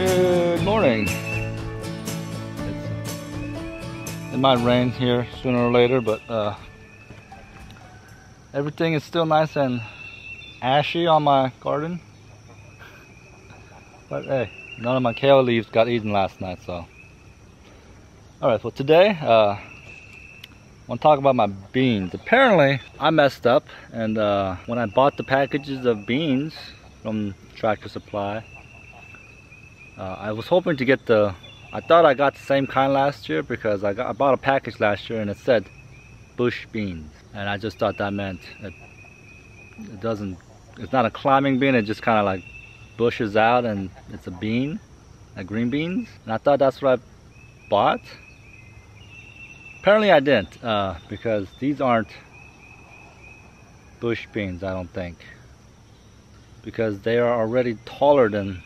Good morning. It might rain here sooner or later, but uh, everything is still nice and ashy on my garden. But hey, none of my kale leaves got eaten last night, so. Alright, well today, uh, I want to talk about my beans. Apparently, I messed up, and uh, when I bought the packages of beans from Tractor Supply, uh, I was hoping to get the, I thought I got the same kind last year because I, got, I bought a package last year and it said bush beans. And I just thought that meant it, it doesn't, it's not a climbing bean, it just kind of like bushes out and it's a bean, like green beans. And I thought that's what I bought. Apparently I didn't uh, because these aren't bush beans, I don't think. Because they are already taller than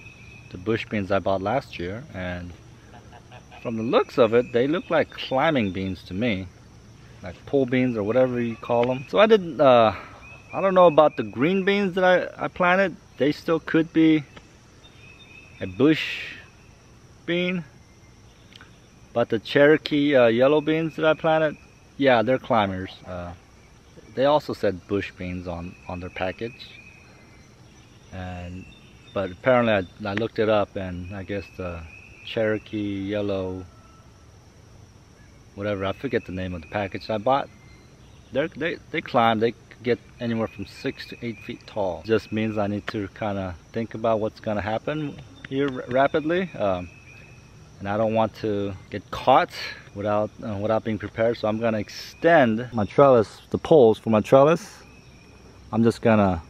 the bush beans I bought last year and from the looks of it they look like climbing beans to me. Like pole beans or whatever you call them so I didn't uh, I don't know about the green beans that I, I planted. They still could be a bush bean but the Cherokee uh, yellow beans that I planted yeah they're climbers. Uh, they also said bush beans on on their package. And but apparently I, I looked it up and I guess the Cherokee yellow whatever I forget the name of the package I bought. They they they climb they get anywhere from six to eight feet tall. Just means I need to kind of think about what's gonna happen here rapidly um, and I don't want to get caught without uh, without being prepared so I'm gonna extend my trellis the poles for my trellis. I'm just gonna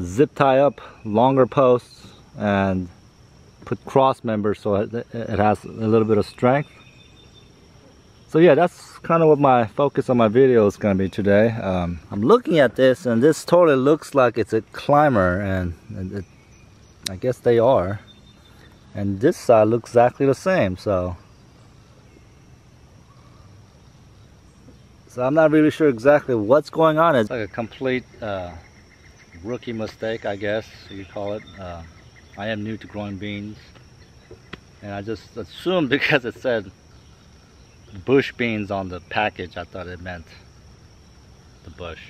zip tie up longer posts and put cross members so it, it has a little bit of strength. So yeah that's kind of what my focus on my video is going to be today. Um, I'm looking at this and this totally looks like it's a climber and, and it, I guess they are. And this side looks exactly the same so. So I'm not really sure exactly what's going on. It's like a complete uh, rookie mistake, I guess you call it. Uh, I am new to growing beans, and I just assumed because it said bush beans on the package, I thought it meant the bush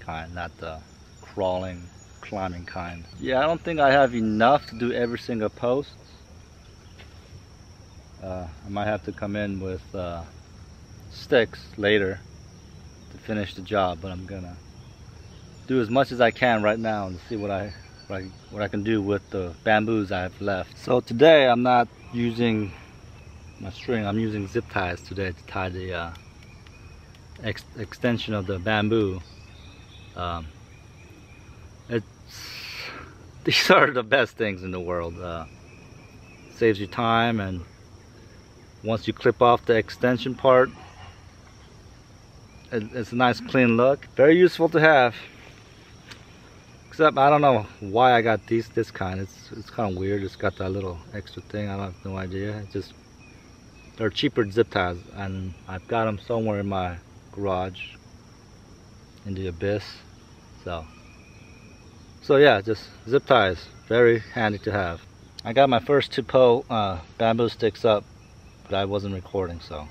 kind, not the crawling, climbing kind. Yeah, I don't think I have enough to do every single post. Uh, I might have to come in with uh, sticks later to finish the job, but I'm gonna do as much as I can right now and see what I, what I what I can do with the bamboos I have left. So today I'm not using my string, I'm using zip ties today to tie the uh, ex extension of the bamboo. Um, it's, these are the best things in the world. Uh, saves you time and once you clip off the extension part, it, it's a nice clean look. Very useful to have. Except I don't know why I got these this kind. It's it's kind of weird. It's got that little extra thing. I have no idea. It's just they're cheaper zip ties, and I've got them somewhere in my garage in the abyss. So so yeah, just zip ties. Very handy to have. I got my first two po uh, bamboo sticks up, but I wasn't recording, so.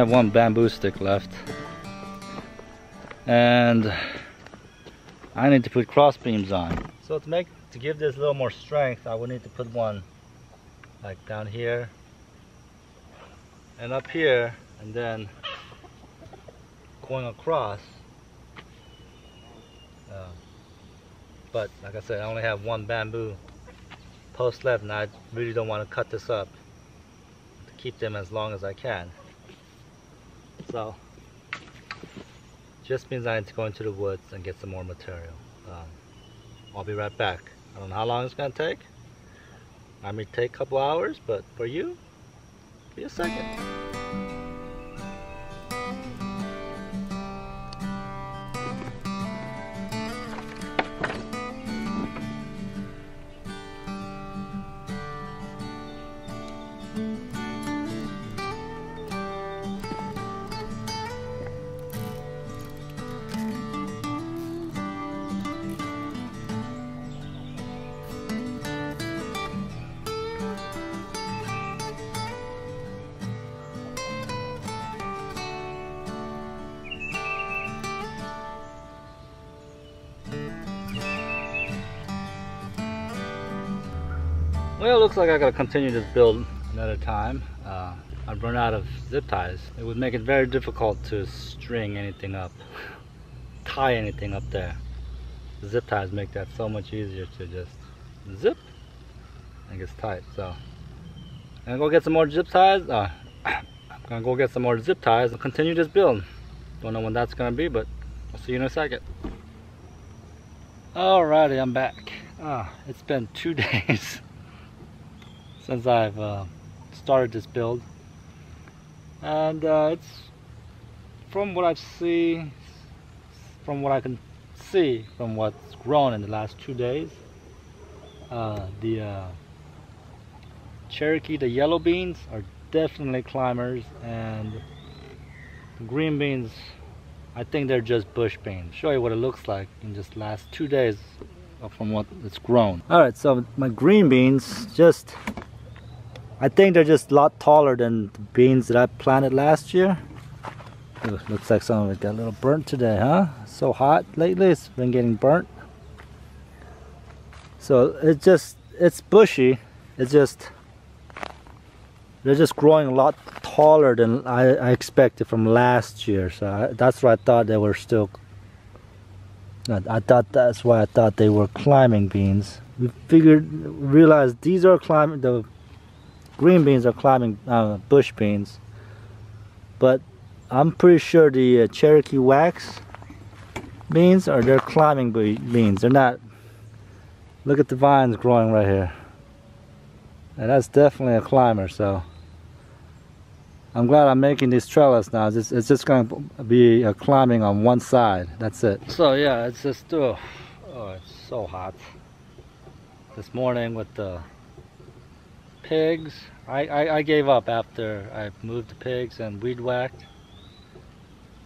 Have one bamboo stick left. And I need to put cross beams on. So to make to give this a little more strength, I would need to put one like down here and up here and then going across. Uh, but like I said, I only have one bamboo post left and I really don't want to cut this up to keep them as long as I can. So, just means I need to go into the woods and get some more material. Um, I'll be right back. I don't know how long it's to take. I may take a couple hours, but for you, Be a second. Well, it looks like I gotta continue this build another time. Uh, I've run out of zip ties. It would make it very difficult to string anything up, tie anything up there. The zip ties make that so much easier to just zip and gets tight. So I'm gonna go get some more zip ties. Uh, I'm gonna go get some more zip ties and continue this build. Don't know when that's gonna be, but I'll see you in a second. Alrighty, I'm back. Ah, it's been two days since I've uh, started this build. And uh, it's from what I see from what I can see from what's grown in the last two days uh, the uh, Cherokee the yellow beans are definitely climbers and green beans I think they're just bush beans. Show you what it looks like in just last two days from what it's grown. All right so my green beans just I think they're just a lot taller than the beans that I planted last year. Ooh, looks like some of it got a little burnt today, huh? So hot lately, it's been getting burnt. So it's just, it's bushy. It's just, they're just growing a lot taller than I, I expected from last year. So I, that's why I thought they were still, I, I thought that's why I thought they were climbing beans. We figured, realized these are climbing, the green beans are climbing uh, bush beans. But I'm pretty sure the uh, Cherokee wax beans are they're climbing beans. They're not look at the vines growing right here. And that's definitely a climber so I'm glad I'm making these trellis now. It's just, just going to be a climbing on one side. That's it. So yeah it's just oh, oh it's so hot. This morning with the pigs. I, I, I, gave up after I moved the pigs and weed whacked.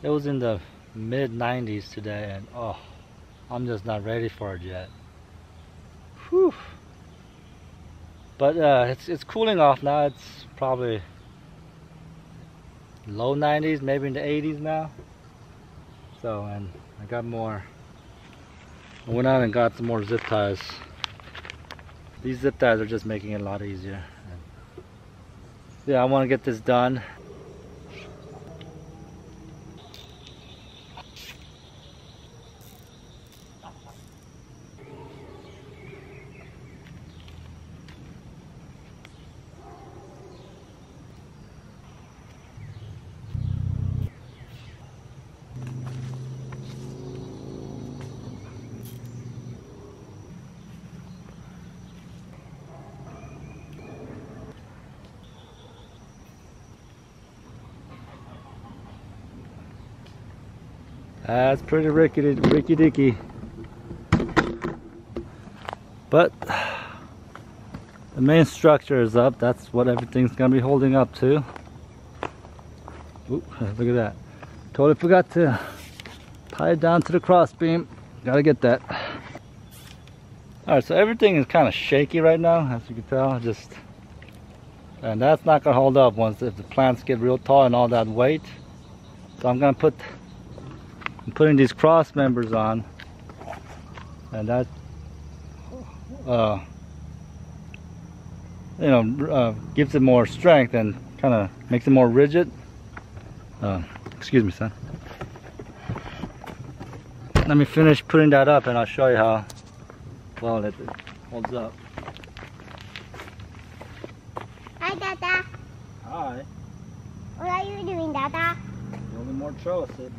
It was in the mid 90s today and oh, I'm just not ready for it yet. Whew. But uh, it's, it's cooling off now. It's probably low 90s, maybe in the 80s now. So, and I got more. I went out and got some more zip ties. These zip ties are just making it a lot easier yeah, I want to get this done. That's pretty rickety, ricky dicky. But the main structure is up. That's what everything's gonna be holding up to. Ooh, look at that. Totally forgot to tie it down to the crossbeam. Gotta get that. Alright, so everything is kind of shaky right now, as you can tell. Just and that's not gonna hold up once if the plants get real tall and all that weight. So I'm gonna put I'm putting these cross members on. And that uh, you know uh, gives it more strength and kind of makes it more rigid. Uh, excuse me son. Let me finish putting that up and I'll show you how well it holds up. Hi Dada. Hi. What are you doing Dada? Building more trellises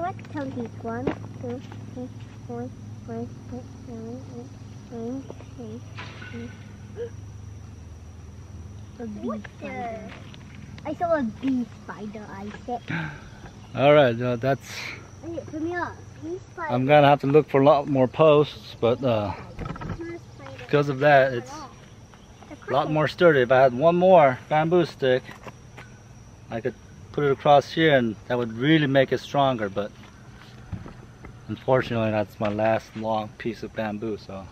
what count is one, two, three, four, five, six, seven, eight, nine, ten, A bee spider. I saw a bee spider, I said. All right, uh, that's. Okay, come here. Bee spider. I'm gonna have to look for a lot more posts, but uh, because of that, it's a lot more sturdy. If I had one more bamboo stick, I could put it across here and that would really make it stronger, but unfortunately that's my last long piece of bamboo, so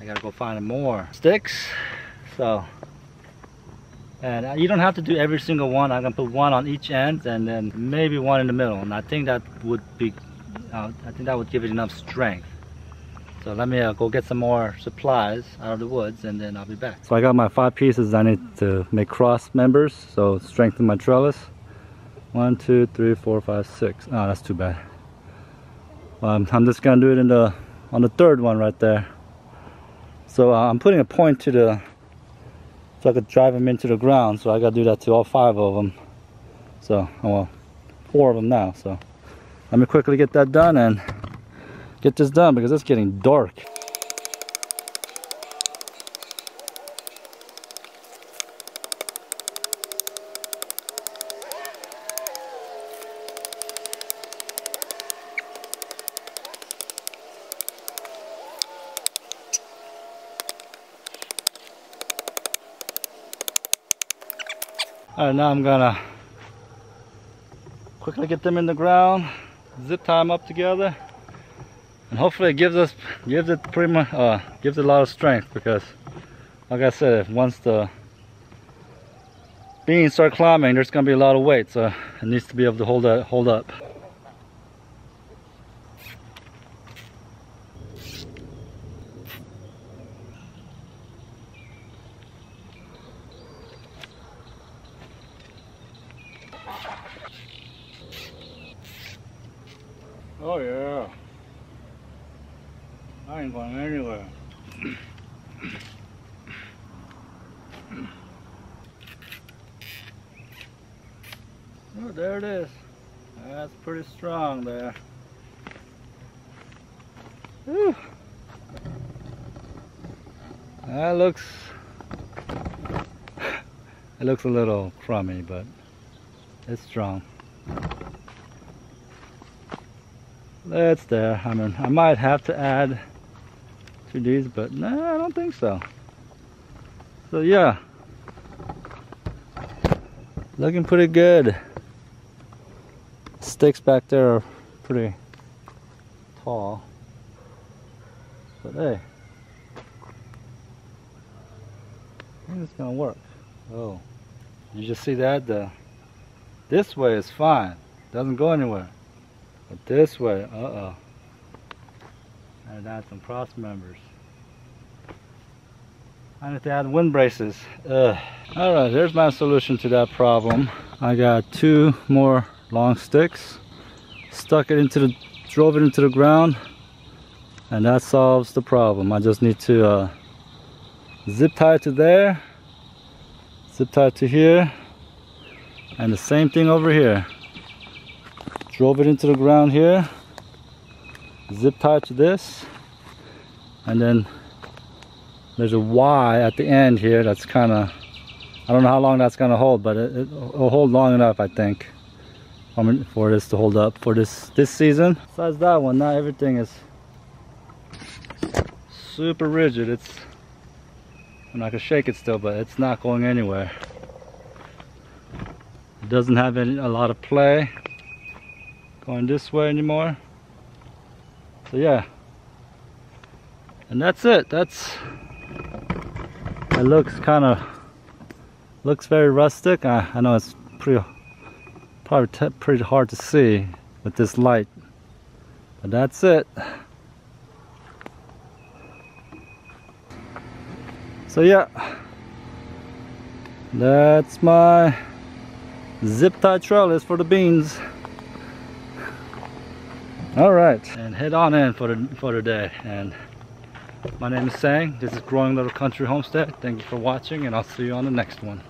I gotta go find more sticks. So, and you don't have to do every single one. I'm gonna put one on each end and then maybe one in the middle. And I think that would be, uh, I think that would give it enough strength. So let me uh, go get some more supplies out of the woods and then I'll be back. So I got my five pieces I need to make cross members. So strengthen my trellis. One, two, three, four, five, six. Oh, that's too bad. Um, I'm just gonna do it in the on the third one right there. So uh, I'm putting a point to the so I could drive them into the ground. So I gotta do that to all five of them. So well, four of them now. So let me quickly get that done and get this done because it's getting dark. Alright, now I'm gonna quickly get them in the ground, zip tie them up together, and hopefully it gives us gives it pretty much uh, gives it a lot of strength because like I said once the beans start climbing there's gonna be a lot of weight so it needs to be able to hold that hold up Oh yeah. I ain't going anywhere. oh, there it is. That's pretty strong there. Whew. That looks it looks a little crummy, but it's strong. That's there. I mean, I might have to add to these, but no, I don't think so. So yeah, looking pretty good. Sticks back there are pretty tall, but hey, I think it's gonna work. Oh, you just see that? The this way is fine. Doesn't go anywhere. But this way, uh-oh. And add some cross members. I need to add wind braces. Ugh. Alright, here's my solution to that problem. I got two more long sticks. Stuck it into the, drove it into the ground. And that solves the problem. I just need to uh, zip tie to there. Zip tie to here. And the same thing over here drove it into the ground here zip tied to this. And then there's a Y at the end here that's kind of I don't know how long that's gonna hold but it, will hold long enough I think for this to hold up for this this season. Besides that one not everything is super rigid. It's I'm not gonna shake it still but it's not going anywhere. It doesn't have any a lot of play going this way anymore so yeah. And that's it. That's it looks kind of looks very rustic. I, I know it's pretty probably pretty hard to see with this light but that's it. So yeah. That's my zip tie trellis for the beans all right. And head on in for the for the day. And my name is sang. This is growing little country homestead. Thank you for watching and i'll see you on the next one